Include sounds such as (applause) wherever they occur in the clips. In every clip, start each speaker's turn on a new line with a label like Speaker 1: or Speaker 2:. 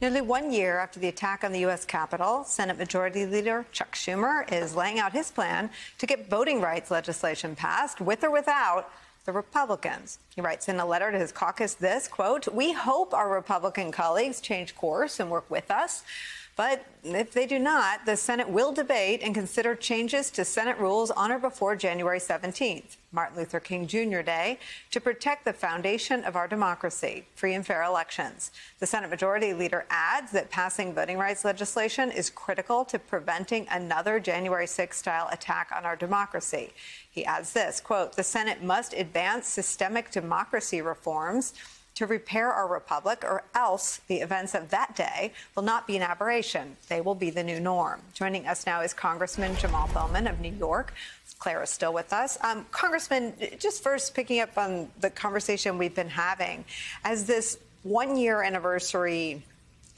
Speaker 1: Nearly one year after the attack on the U.S. Capitol, Senate Majority Leader Chuck Schumer is laying out his plan to get voting rights legislation passed, with or without the Republicans. He writes in a letter to his caucus this quote, We hope our Republican colleagues change course and work with us. But if they do not, the Senate will debate and consider changes to Senate rules on or before January 17th, Martin Luther King Jr. Day, to protect the foundation of our democracy, free and fair elections. The Senate Majority Leader adds that passing voting rights legislation is critical to preventing another January 6 style attack on our democracy. He adds this quote, the Senate must advance systemic democracy reforms to repair our republic, or else the events of that day will not be an aberration. They will be the new norm. Joining us now is Congressman Jamaal Bowman of New York. Claire is still with us. Um, Congressman, just first picking up on the conversation we've been having, as this one year anniversary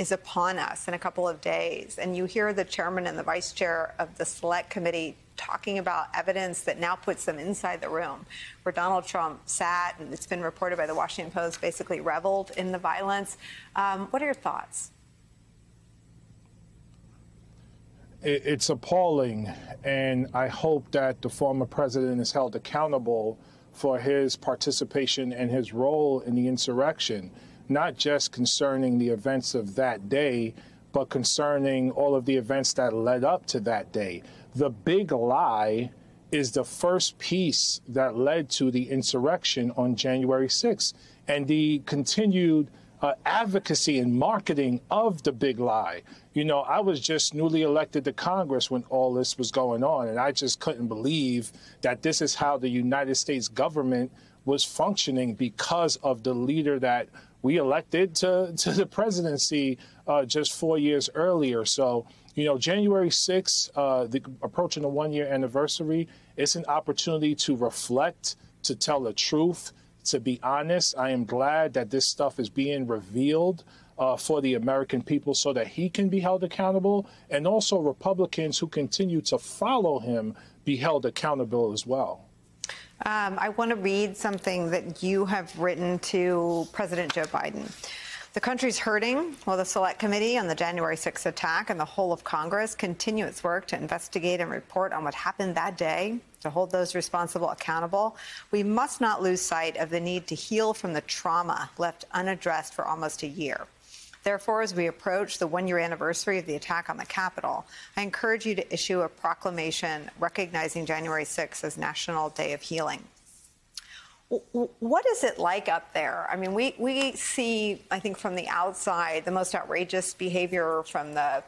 Speaker 1: is upon us in a couple of days, and you hear the chairman and the vice chair of the select committee talking about evidence that now puts them inside the room where Donald Trump sat, and it's been reported by the Washington Post, basically reveled in the violence. Um, what are your thoughts?
Speaker 2: It's appalling, and I hope that the former president is held accountable for his participation and his role in the insurrection, not just concerning the events of that day, but concerning all of the events that led up to that day. The big lie is the first piece that led to the insurrection on January 6th and the continued uh, advocacy and marketing of the big lie. You know, I was just newly elected to Congress when all this was going on, and I just couldn't believe that this is how the United States government was functioning because of the leader that we elected to, (laughs) to the presidency uh, just four years earlier. So, you know, January 6th, uh, the, approaching the one year anniversary, it's an opportunity to reflect, to tell the truth, to be honest. I am glad that this stuff is being revealed. Uh, for the American people so that he can be held accountable, and also Republicans who continue to follow him be held accountable as well.
Speaker 1: Um, I want to read something that you have written to President Joe Biden. The country's hurting while the Select Committee on the January 6th attack and the whole of Congress continue its work to investigate and report on what happened that day, to hold those responsible accountable. We must not lose sight of the need to heal from the trauma left unaddressed for almost a year. Therefore, as we approach the one year anniversary of the attack on the Capitol, I encourage you to issue a proclamation recognizing January 6th as National Day of Healing. What is it like up there? I mean, we, we see, I think, from the outside, the most outrageous behavior from the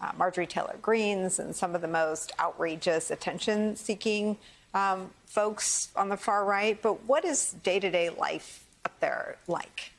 Speaker 1: uh, Marjorie Taylor Greens and some of the most outrageous attention seeking um, folks on the far right. But what is day to day life up there like?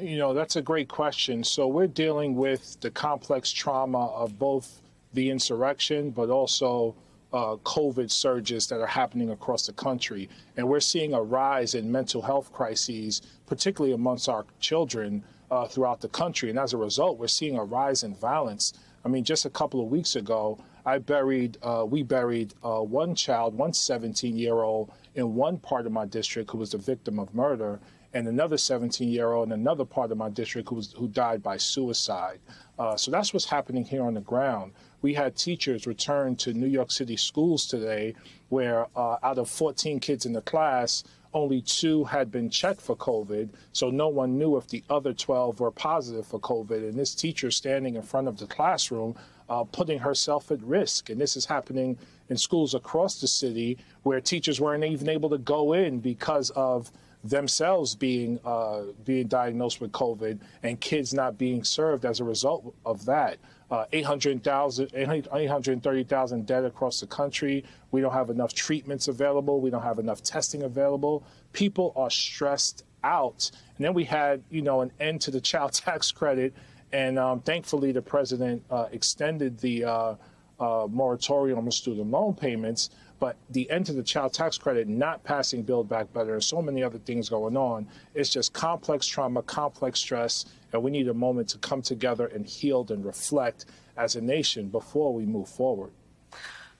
Speaker 2: You know, that's a great question. So we're dealing with the complex trauma of both the insurrection, but also uh, COVID surges that are happening across the country. And we're seeing a rise in mental health crises, particularly amongst our children uh, throughout the country. And as a result, we're seeing a rise in violence. I mean, just a couple of weeks ago, I buried, uh, we buried uh, one child, one 17 year old in one part of my district who was the victim of murder and another 17 year old in another part of my district who, was, who died by suicide. Uh, so that's what's happening here on the ground. We had teachers return to New York City schools today where uh, out of 14 kids in the class, only two had been checked for COVID, so no one knew if the other 12 were positive for COVID. And this teacher standing in front of the classroom, uh, putting herself at risk. And this is happening in schools across the city where teachers weren't even able to go in because of themselves being uh, being diagnosed with COVID and kids not being served as a result of that. Uh, 800,000, 830,000 dead across the country. We don't have enough treatments available. We don't have enough testing available. People are stressed out. And then we had, you know, an end to the child (laughs) tax credit. And um, thankfully, the president uh, extended the uh, uh, moratorium on student loan payments. But the end to the child tax credit not passing Build Back Better, and so many other things going on. It's just complex trauma, complex stress, and we need a moment to come together and heal and reflect as a nation before we move forward.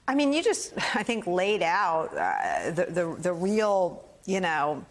Speaker 1: I mean, you just, (laughs) I think, laid out uh, the, the, the real, you know,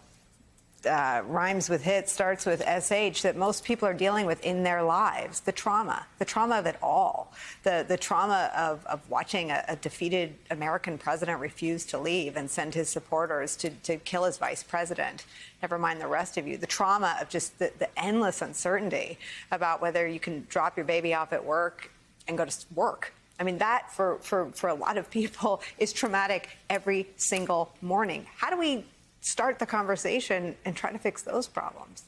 Speaker 1: uh, rhymes with hit, starts with SH, that most people are dealing with in their lives the trauma, the trauma of it all, the, the trauma of, of watching a, a defeated American president refuse to leave and send his supporters to, to kill his vice president. Never mind the rest of you. The trauma of just the, the endless uncertainty about whether you can drop your baby off at work and go to work I mean, that for, for, for a lot of people (laughs) is traumatic every single morning. How do we start the conversation and try to fix those problems?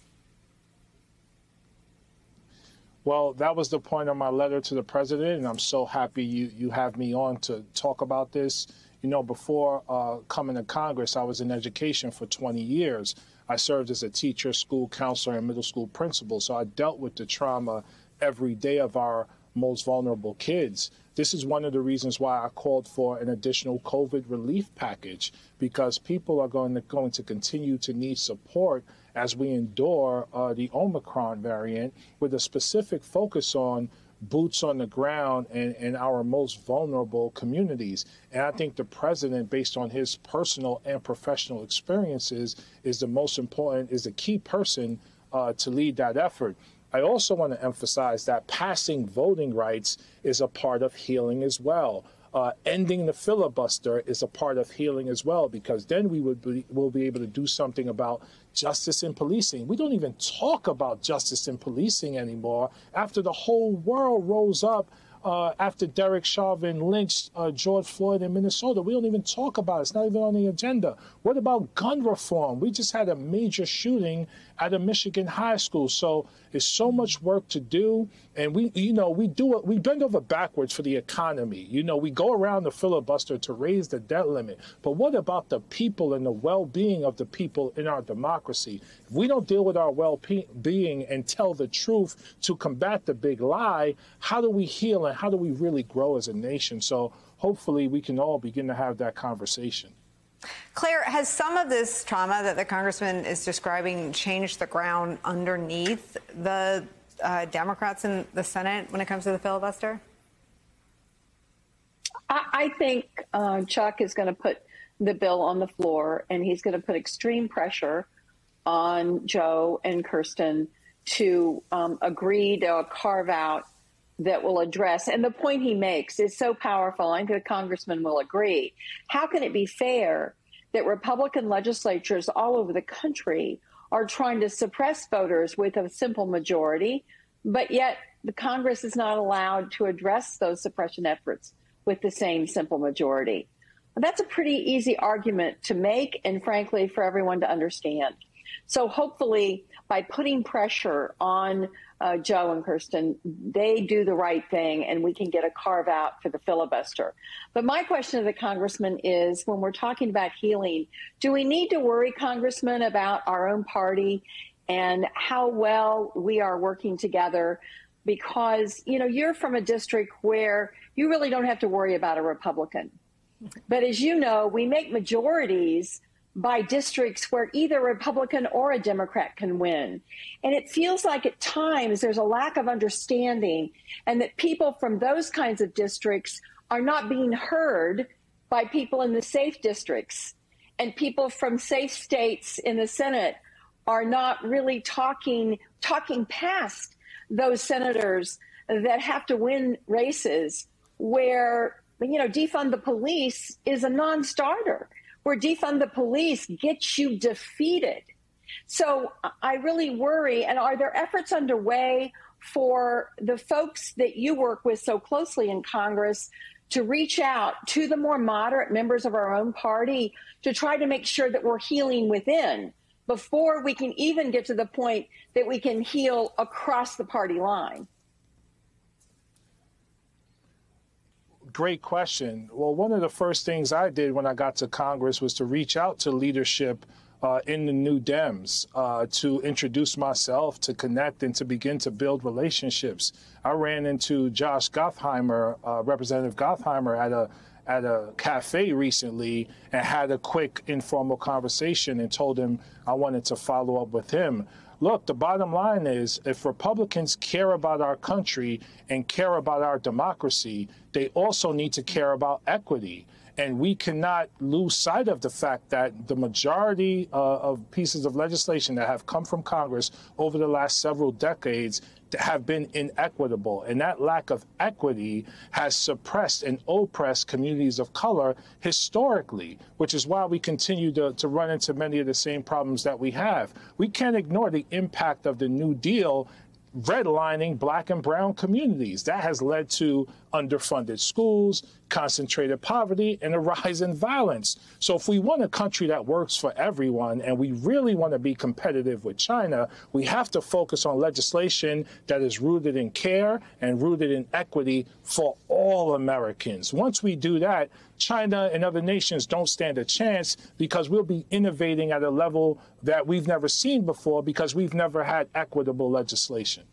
Speaker 2: Well, that was the point of my letter to the president, and I'm so happy you, you have me on to talk about this. You know, before uh, coming to Congress, I was in education for 20 years. I served as a teacher, school counselor, and middle school principal, so I dealt with the trauma every day of our most vulnerable kids. This is one of the reasons why I called for an additional COVID relief package because people are going to, going to continue to need support as we endure uh, the Omicron variant with a specific focus on boots on the ground and, and our most vulnerable communities. And I think the president, based on his personal and professional experiences, is the most important, is the key person uh, to lead that effort. I also want to emphasize that passing voting rights is a part of healing as well. Uh, ending the filibuster is a part of healing as well, because then we would be, will be able to do something about justice in policing. We don't even talk about justice in policing anymore after the whole world rose up uh, after Derek Chauvin lynched uh, George Floyd in Minnesota. We don't even talk about it. It's not even on the agenda. What about gun reform? We just had a major shooting at a Michigan high school. So there's so much work to do. And we, you know, we do it, we bend over backwards for the economy. You know, we go around the filibuster to raise the debt limit. But what about the people and the well being of the people in our democracy? If we don't deal with our well being and tell the truth to combat the big lie, how do we heal and how do we really grow as a nation? So hopefully we can all begin to have that conversation.
Speaker 1: Claire, has some of this trauma that the congressman is describing changed the ground underneath the uh, Democrats in the Senate when it comes to the filibuster?
Speaker 3: I, I think uh, Chuck is going to put the bill on the floor and he's going to put extreme pressure on Joe and Kyrsten to um, agree to carve out that will address, and the point he makes is so powerful. I think the congressman will agree. How can it be fair that Republican legislatures all over the country are trying to suppress voters with a simple majority, but yet the Congress is not allowed to address those suppression efforts with the same simple majority? That's a pretty easy argument to make, and frankly, for everyone to understand. So hopefully, by putting pressure on uh, Joe and Kyrsten, they do the right thing and we can get a carve out for the filibuster. But my question to the congressman is when we're talking about healing, do we need to worry, Congressman, about our own party and how well we are working together? Because, you know, you're from a district where you really don't have to worry about a Republican. But as you know, we make majorities by districts where either a Republican or a Democrat can win. And it feels like at times there's a lack of understanding and that people from those kinds of districts are not being heard by people in the safe districts. And people from safe states in the Senate are not really talking talking past those senators that have to win races where you know defund the police is a non-starter where defund the police gets you defeated. So I really worry. And are there efforts underway for the folks that you work with so closely in Congress to reach out to the more moderate members of our own party to try to make sure that we're healing within before we can even get to the point that we can heal across the party line?
Speaker 2: Great question. Well, one of the first things I did when I got to Congress was to reach out to leadership uh, in the new Dems uh, to introduce myself, to connect, and to begin to build relationships. I ran into Josh Gottheimer, uh, Representative Gottheimer, at a at a cafe recently and had a quick informal conversation and told him I wanted to follow up with him. Look, the bottom line is if Republicans care about our country and care about our democracy, they also need to care about equity. And we cannot lose sight of the fact that the majority uh, of pieces of legislation that have come from Congress over the last several decades have been inequitable. And that lack of equity has suppressed and oppressed communities of color historically, which is why we continue to, to run into many of the same problems that we have. We can't ignore the impact of the New Deal redlining black and brown communities. That has led to underfunded schools, concentrated poverty, and a rise in violence. So, if we want a country that works for everyone and we really want to be competitive with China, we have to focus on legislation that is rooted in care and rooted in equity for all Americans. Once we do that, China and other nations don't stand a chance because we'll be innovating at a level that we've never seen before because we've never had equitable legislation.